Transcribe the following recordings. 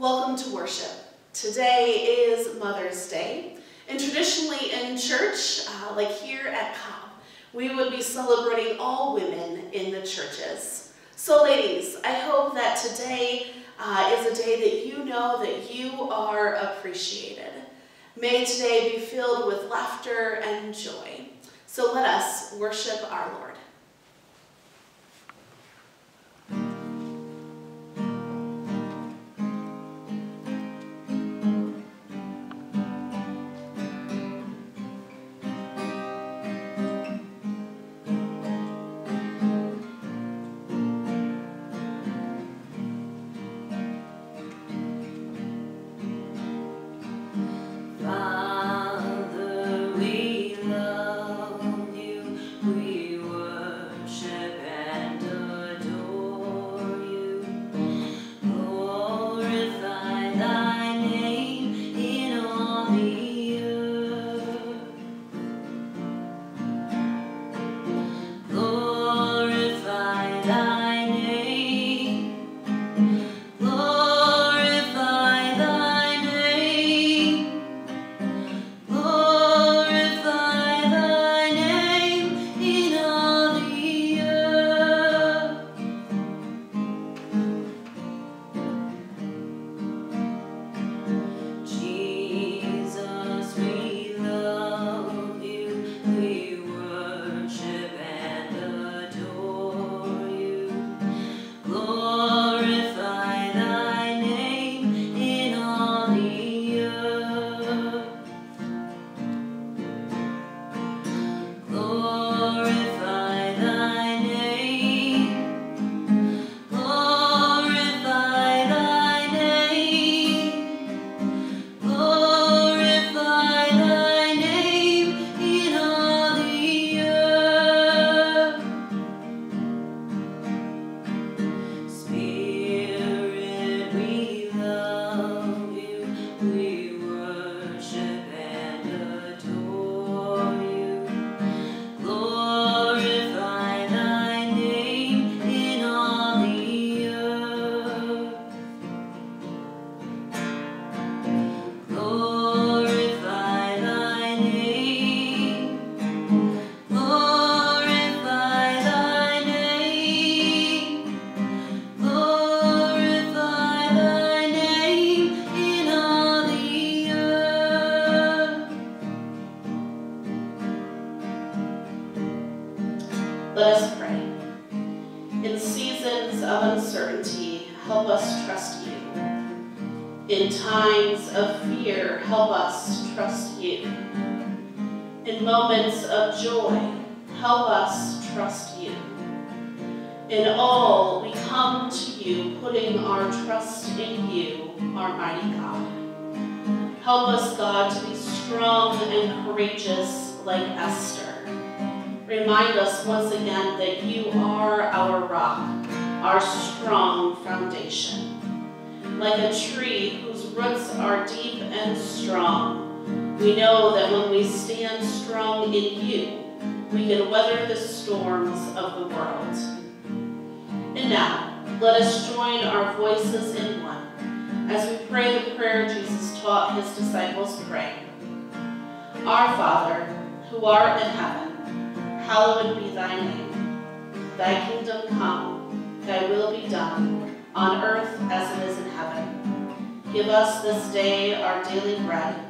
Welcome to worship. Today is Mother's Day, and traditionally in church, uh, like here at Cobb, we would be celebrating all women in the churches. So ladies, I hope that today uh, is a day that you know that you are appreciated. May today be filled with laughter and joy. So let us worship our Lord. moments of joy, help us trust you. In all, we come to you, putting our trust in you, our mighty God. Help us, God, to be strong and courageous like Esther. Remind us once again that you are our rock, our strong foundation. Like a tree whose roots are deep and strong, we know that when we stand strong in you, we can weather the storms of the world. And now, let us join our voices in one as we pray the prayer Jesus taught his disciples pray. Our Father, who art in heaven, hallowed be thy name. Thy kingdom come, thy will be done, on earth as it is in heaven. Give us this day our daily bread,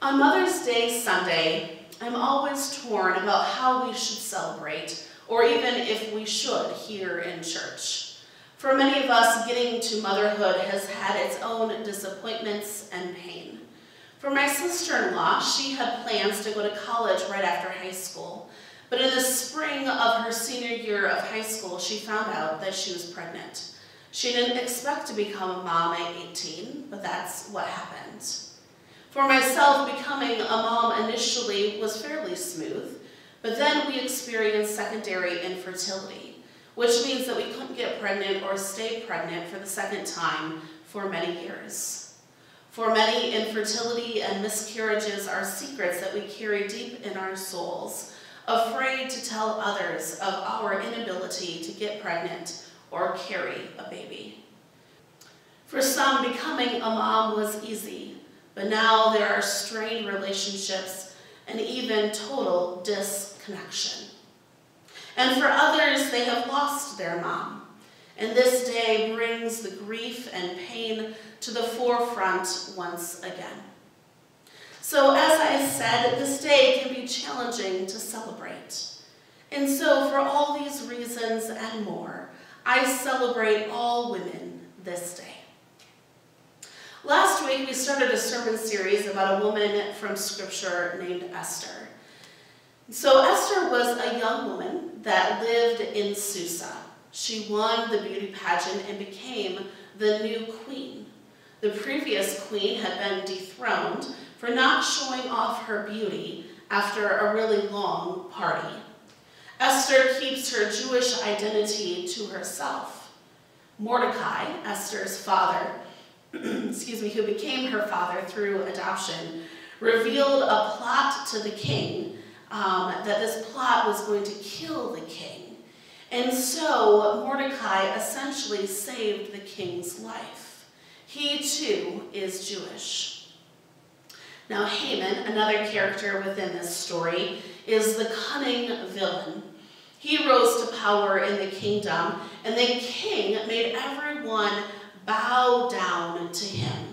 On Mother's Day Sunday, I'm always torn about how we should celebrate, or even if we should here in church. For many of us, getting to motherhood has had its own disappointments and pain. For my sister-in-law, she had plans to go to college right after high school, but in the spring of her senior year of high school, she found out that she was pregnant. She didn't expect to become a mom at 18, but that's what happened. For myself, becoming a mom initially was fairly smooth, but then we experienced secondary infertility, which means that we couldn't get pregnant or stay pregnant for the second time for many years. For many, infertility and miscarriages are secrets that we carry deep in our souls, afraid to tell others of our inability to get pregnant or carry a baby. For some, becoming a mom was easy, but now there are strained relationships and even total disconnection. And for others, they have lost their mom. And this day brings the grief and pain to the forefront once again. So, as I said, this day can be challenging to celebrate. And so, for all these reasons and more, I celebrate all women this day. Last week, we started a sermon series about a woman from Scripture named Esther. So, Esther was a young woman that lived in Susa. She won the beauty pageant and became the new queen. The previous queen had been dethroned for not showing off her beauty after a really long party. Esther keeps her Jewish identity to herself. Mordecai, Esther's father, excuse me, who became her father through adoption, revealed a plot to the king um, that this plot was going to kill the king. And so Mordecai essentially saved the king's life. He too is Jewish. Now, Haman, another character within this story, is the cunning villain. He rose to power in the kingdom, and the king made everyone bow down to him.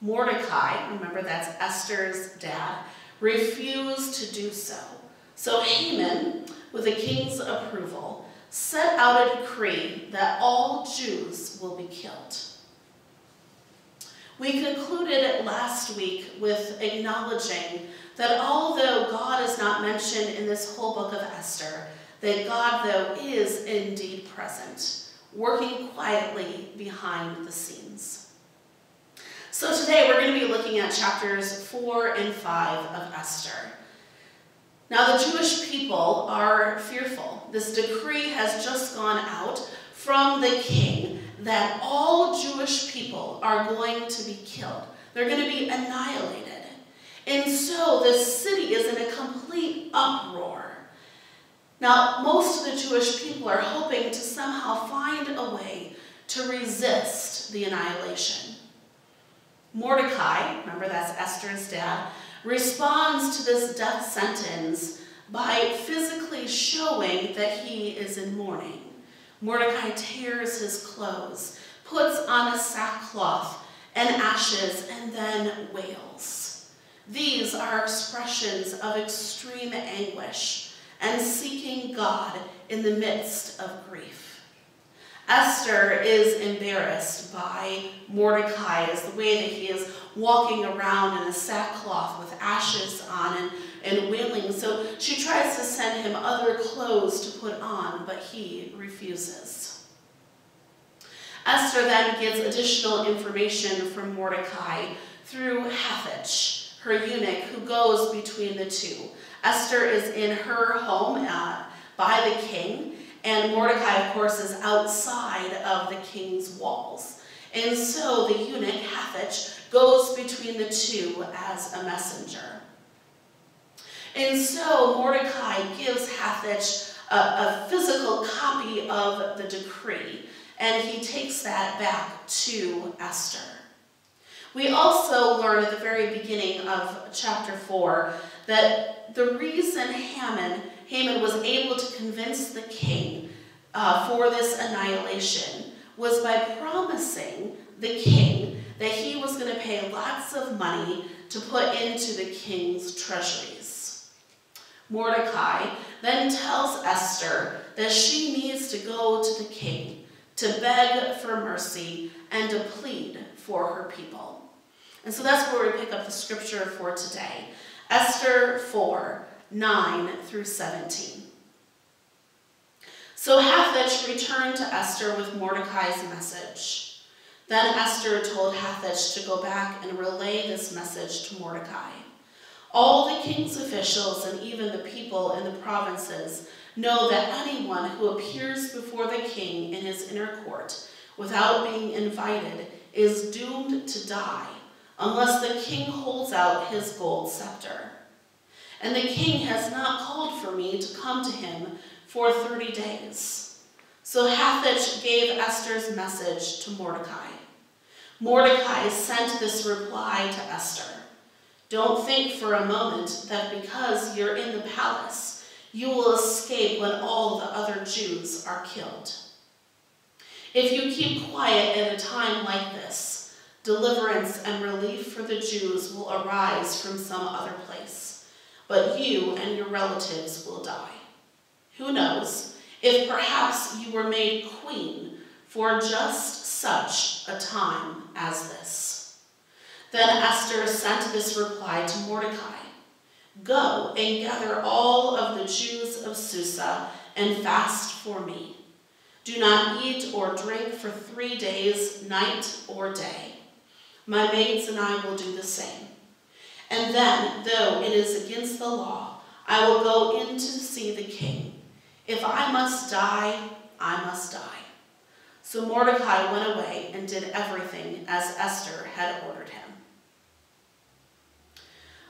Mordecai, remember that's Esther's dad, refused to do so. So Haman, with the king's approval, set out a decree that all Jews will be killed. We concluded last week with acknowledging that although God is not mentioned in this whole book of Esther, that God, though, is indeed present, working quietly behind the scenes. So today we're going to be looking at chapters 4 and 5 of Esther. Now, the Jewish people are fearful. This decree has just gone out from the king that all Jewish people are going to be killed. They're going to be annihilated. And so the city is in a complete uproar. Now, most of the Jewish people are hoping to somehow find a way to resist the annihilation. Mordecai, remember that's Esther's dad, responds to this death sentence by physically showing that he is in mourning. Mordecai tears his clothes, puts on a sackcloth and ashes, and then wails. These are expressions of extreme anguish and seeking God in the midst of grief. Esther is embarrassed by Mordecai as the way that he is walking around in a sackcloth with ashes on and, and wailing. So she tries to send him other clothes to put on, but he refuses. Esther then gets additional information from Mordecai through Hathach, her eunuch, who goes between the two. Esther is in her home uh, by the king, and Mordecai, of course, is outside of the king's walls. And so the eunuch, Hathach, goes between the two as a messenger. And so Mordecai gives Hathach a, a physical copy of the decree, and he takes that back to Esther. We also learn at the very beginning of chapter 4 that the reason Haman, Haman was able to convince the king uh, for this annihilation was by promising the king that he was going to pay lots of money to put into the king's treasuries. Mordecai then tells Esther that she needs to go to the king to beg for mercy for her people. And so that's where we pick up the scripture for today. Esther 4, 9 through 17. So Hathach returned to Esther with Mordecai's message. Then Esther told Hathach to go back and relay this message to Mordecai. All the king's officials and even the people in the provinces know that anyone who appears before the king in his inner court without being invited is doomed to die unless the king holds out his gold scepter. And the king has not called for me to come to him for 30 days. So Hathach gave Esther's message to Mordecai. Mordecai sent this reply to Esther. Don't think for a moment that because you're in the palace, you will escape when all the other Jews are killed. If you keep quiet at a time like this, deliverance and relief for the Jews will arise from some other place, but you and your relatives will die. Who knows if perhaps you were made queen for just such a time as this. Then Esther sent this reply to Mordecai Go and gather all of the Jews of Susa and fast for me. Do not eat or drink for three days, night or day. My maids and I will do the same. And then, though it is against the law, I will go in to see the king. If I must die, I must die. So Mordecai went away and did everything as Esther had ordered him.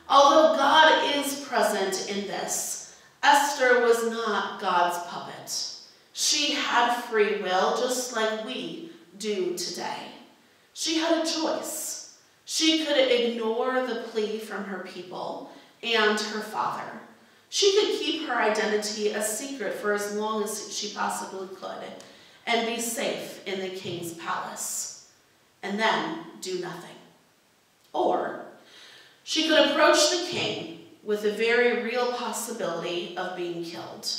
Although God is present in this, Esther was not God's puppet. She had free will just like we do today. She had a choice. She could ignore the plea from her people and her father. She could keep her identity a secret for as long as she possibly could and be safe in the king's palace, and then do nothing. Or she could approach the king with the very real possibility of being killed,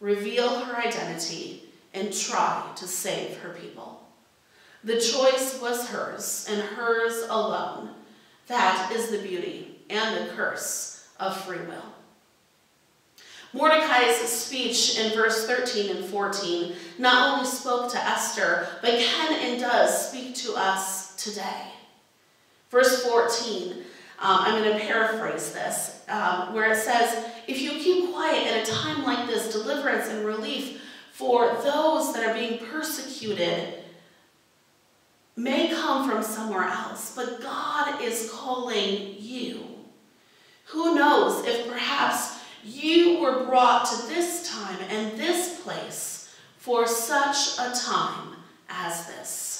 reveal her identity, and try to save her people. The choice was hers, and hers alone. That is the beauty and the curse of free will. Mordecai's speech in verse 13 and 14 not only spoke to Esther, but can and does speak to us today. Verse 14, um, I'm going to paraphrase this, um, where it says, If you keep quiet at a time like this, deliverance and relief for those that are being persecuted may come from somewhere else, but God is calling you. Who knows if perhaps you were brought to this time and this place for such a time as this.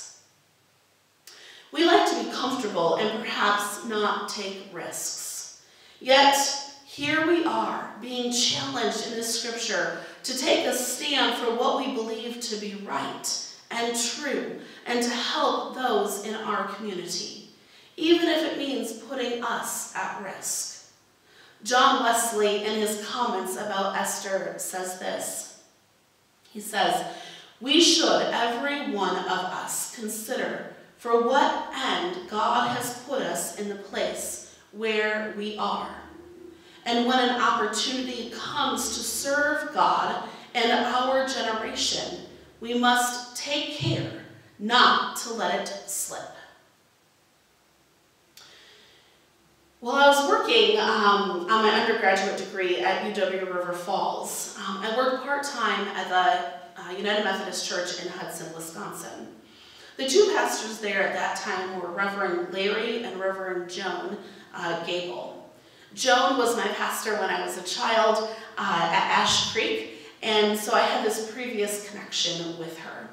We like to be comfortable and perhaps not take risks. Yet, here we are being challenged in this scripture to take a stand for what we believe to be right and true and to help those in our community, even if it means putting us at risk. John Wesley, in his comments about Esther, says this. He says, We should, every one of us, consider for what end God has put us in the place where we are. And when an opportunity comes to serve God and our generation, we must take care not to let it slip. While I was working um, on my undergraduate degree at UW River Falls, um, I worked part-time at the uh, United Methodist Church in Hudson, Wisconsin. The two pastors there at that time were Reverend Larry and Reverend Joan uh, Gable. Joan was my pastor when I was a child uh, at Ash Creek, and so I had this previous connection with her.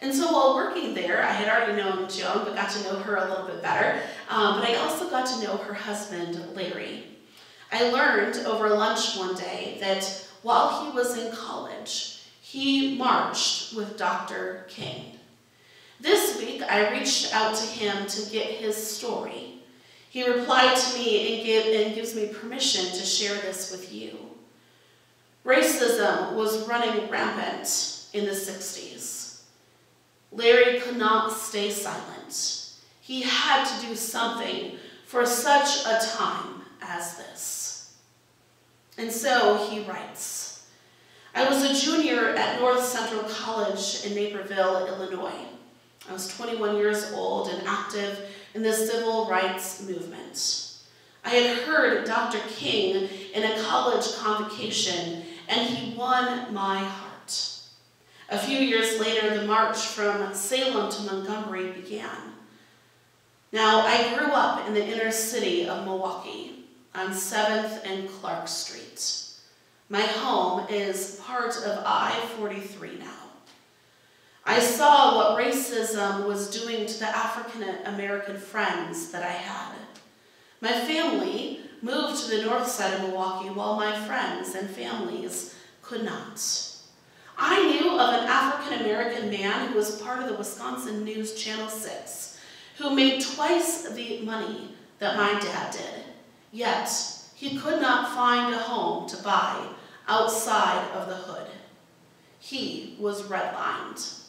And so while working there, I had already known Joan, but got to know her a little bit better. Um, but I also got to know her husband, Larry. I learned over lunch one day that while he was in college, he marched with Dr. King. This week, I reached out to him to get his story. He replied to me and, give, and gives me permission to share this with you. Racism was running rampant in the 60s. Larry could not stay silent. He had to do something for such a time as this. And so he writes, I was a junior at North Central College in Naperville, Illinois. I was 21 years old and active in the civil rights movement. I had heard Dr. King in a college convocation, and he won my heart. A few years later, the march from Selma to Montgomery began. Now, I grew up in the inner city of Milwaukee on 7th and Clark Street. My home is part of I-43 now. I saw what racism was doing to the African American friends that I had. My family moved to the north side of Milwaukee while my friends and families could not. I knew of an African American man who was part of the Wisconsin News Channel 6 who made twice the money that my dad did. Yet, he could not find a home to buy outside of the hood. He was redlined.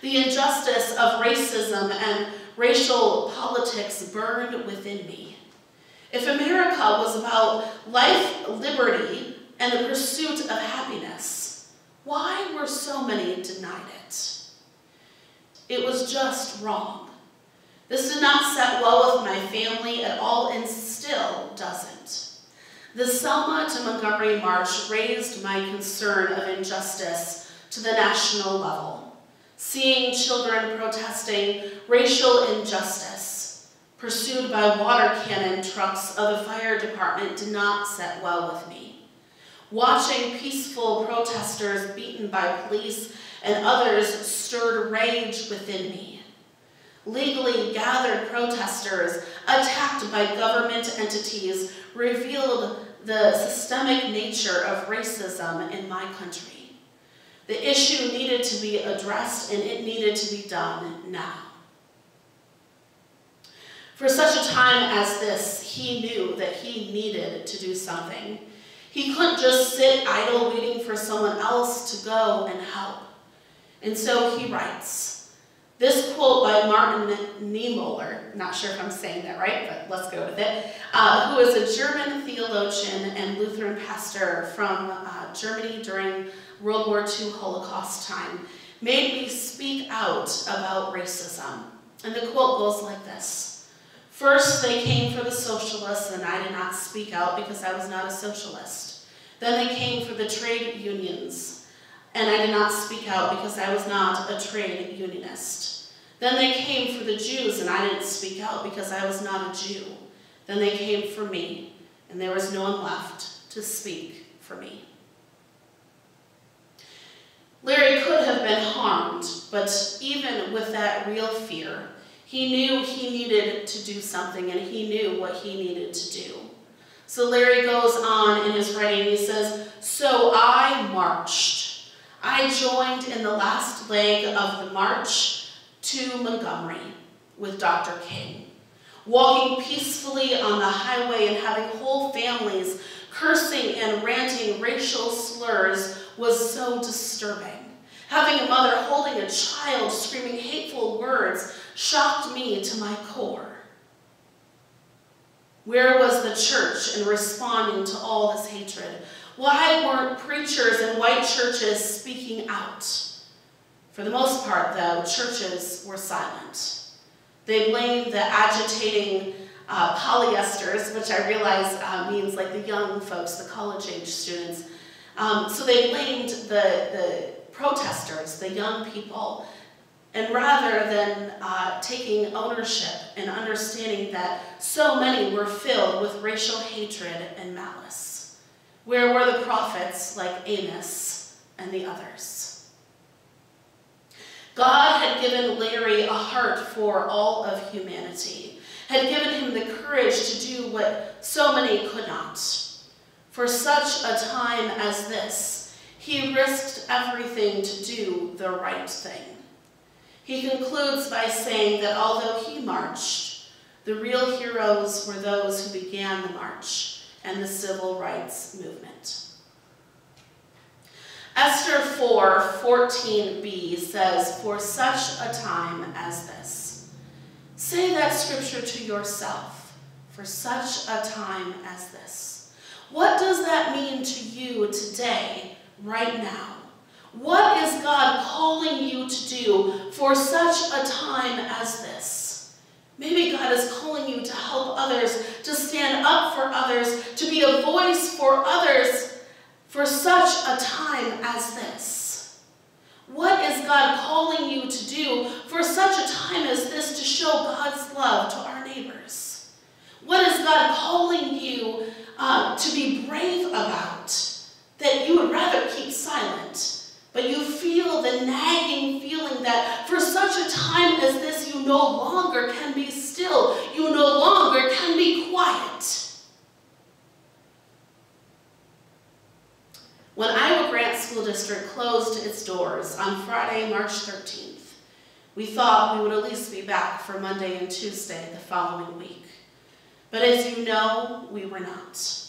The injustice of racism and racial politics burned within me. If America was about life, liberty, and the pursuit of happiness, why were so many denied it? It was just wrong. This did not set well with my family at all and still doesn't. The Selma to Montgomery March raised my concern of injustice to the national level seeing children protesting racial injustice pursued by water cannon trucks of the fire department did not set well with me. Watching peaceful protesters beaten by police and others stirred rage within me. Legally gathered protesters attacked by government entities revealed the systemic nature of racism in my country. The issue needed to be addressed and it needed to be done now. For such a time as this, he knew that he needed to do something. He couldn't just sit idle waiting for someone else to go and help. And so he writes, this quote by Martin Niemöller, not sure if I'm saying that right, but let's go with it, uh, who is a German theologian and Lutheran pastor from uh, Germany during World War II Holocaust time, made me speak out about racism. And the quote goes like this. First, they came for the socialists, and I did not speak out because I was not a socialist. Then they came for the trade unions, and I did not speak out because I was not a trade unionist. Then they came for the Jews, and I didn't speak out because I was not a Jew. Then they came for me, and there was no one left to speak for me. Larry could have been harmed, but even with that real fear, he knew he needed to do something and he knew what he needed to do. So Larry goes on in his writing, he says, So I marched. I joined in the last leg of the march to Montgomery with Dr. King, walking peacefully on the highway and having whole families cursing and ranting racial slurs was so disturbing. Having a mother holding a child screaming hateful words shocked me to my core. Where was the church in responding to all this hatred? Why weren't preachers in white churches speaking out? For the most part, though, churches were silent. They blamed the agitating uh, polyesters, which I realize uh, means like the young folks, the college-age students. Um, so they blamed the, the protesters, the young people, and rather than uh, taking ownership and understanding that so many were filled with racial hatred and malice. Where were the prophets like Amos and the others? God had given Larry a heart for all of humanity, had given him the courage to do what so many could not. For such a time as this, he risked everything to do the right thing. He concludes by saying that although he marched, the real heroes were those who began the march and the civil rights movement. Esther 4, 14b says, For such a time as this. Say that scripture to yourself, for such a time as this. What does that mean to you today right now? What is God calling you to do for such a time as this? Maybe God is calling you to help others, to stand up for others, to be a voice for others for such a time as this. What is God calling you to do for such a time as this to show God's love to our neighbors? What is God calling you uh, to be brave about that you would rather keep silent? But you feel the nagging feeling that for such a time as this, you no longer can be still. You no longer can be quiet. When Iowa Grant School District closed its doors on Friday, March 13th, we thought we would at least be back for Monday and Tuesday the following week. But as you know, we were not.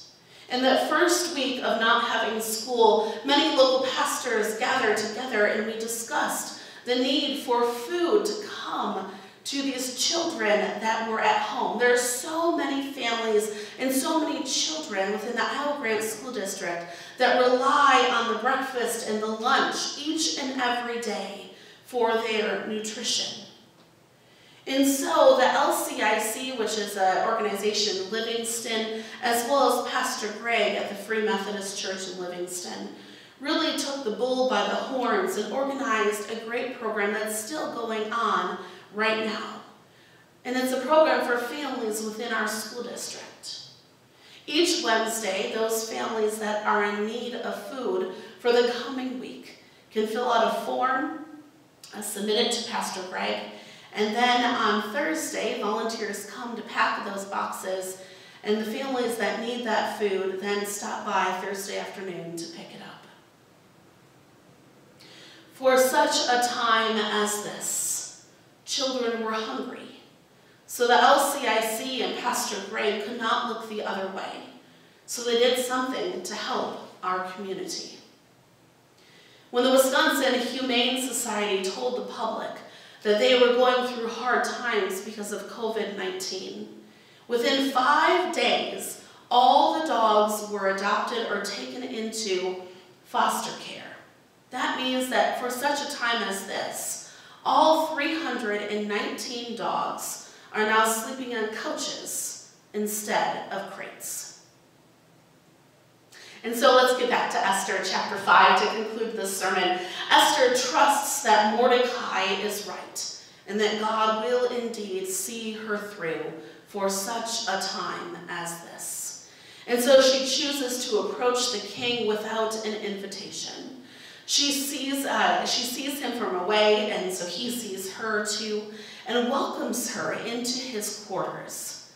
In that first week of not having school, many local pastors gathered together and we discussed the need for food to come to these children that were at home. There are so many families and so many children within the Iowa Grant School District that rely on the breakfast and the lunch each and every day for their nutrition. And so the LCIC, which is an organization Livingston, as well as Pastor Greg at the Free Methodist Church in Livingston, really took the bull by the horns and organized a great program that's still going on right now. And it's a program for families within our school district. Each Wednesday, those families that are in need of food for the coming week can fill out a form, uh, submit it to Pastor Greg, and then on Thursday, volunteers come to pack those boxes, and the families that need that food then stop by Thursday afternoon to pick it up. For such a time as this, children were hungry. So the LCIC and Pastor Greg could not look the other way. So they did something to help our community. When the Wisconsin Humane Society told the public that they were going through hard times because of COVID-19. Within five days, all the dogs were adopted or taken into foster care. That means that for such a time as this, all 319 dogs are now sleeping on couches instead of crates. And so let's get back to Esther chapter 5 to conclude this sermon. Esther trusts that Mordecai is right and that God will indeed see her through for such a time as this. And so she chooses to approach the king without an invitation. She sees, uh, she sees him from away, and so he sees her too, and welcomes her into his quarters.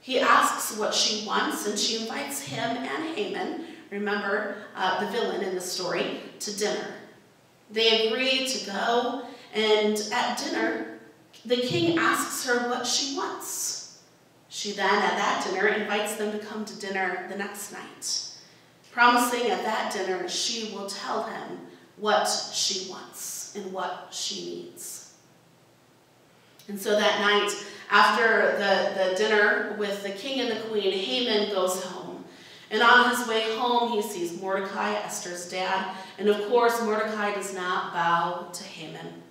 He asks what she wants, and she invites him and Haman remember uh, the villain in the story, to dinner. They agree to go, and at dinner, the king asks her what she wants. She then, at that dinner, invites them to come to dinner the next night, promising at that dinner she will tell him what she wants and what she needs. And so that night, after the, the dinner with the king and the queen, Haman goes home. And on his way home, he sees Mordecai, Esther's dad, and of course, Mordecai does not bow to Haman.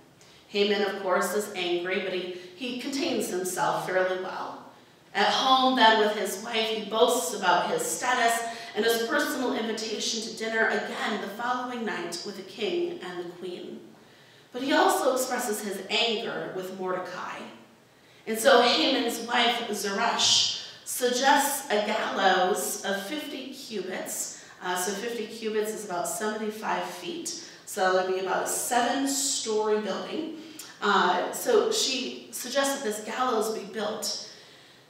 Haman, of course, is angry, but he, he contains himself fairly well. At home, then, with his wife, he boasts about his status and his personal invitation to dinner again the following night with the king and the queen. But he also expresses his anger with Mordecai. And so Haman's wife, Zeresh, suggests a gallows of 50 cubits. Uh, so 50 cubits is about 75 feet. So that would be about a seven-story building. Uh, so she suggests that this gallows be built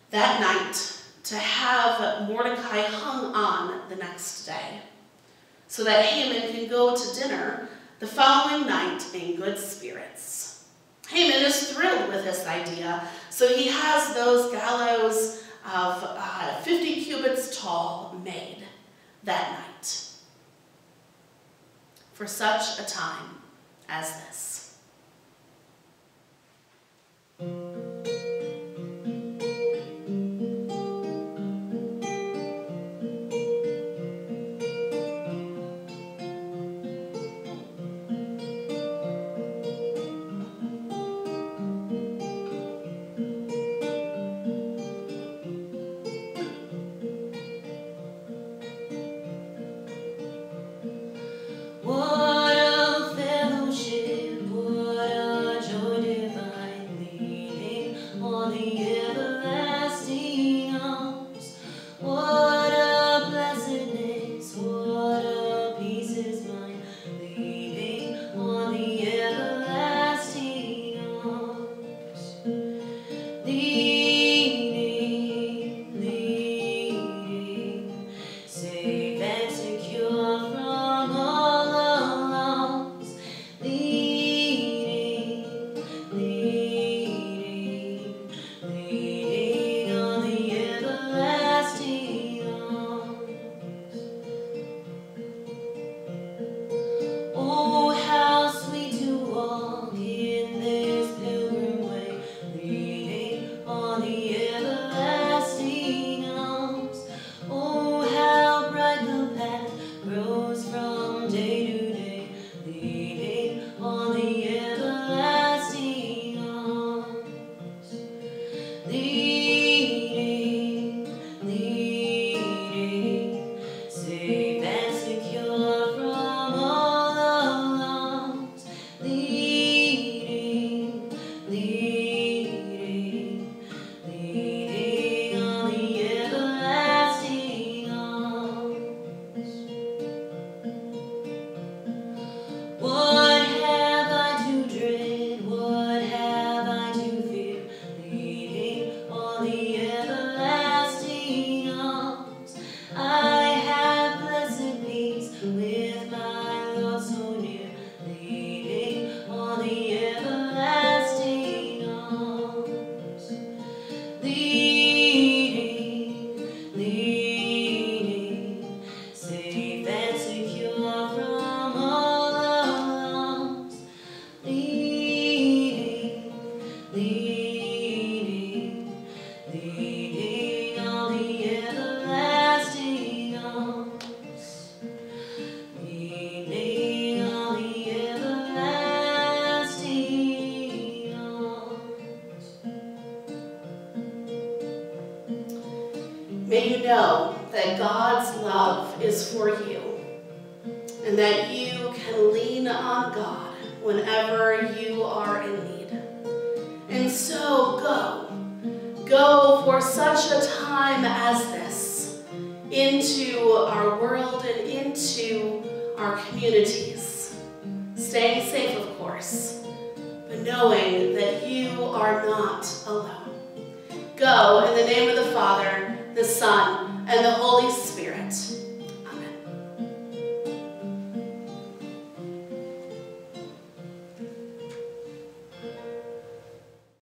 that night to have Mordecai hung on the next day so that Haman can go to dinner the following night in good spirits. Haman is thrilled with this idea, so he has those gallows of uh, 50 cubits tall made that night for such a time as this. God's love is for you and that you can lean on God whenever you are in need. And so go. Go for such a time as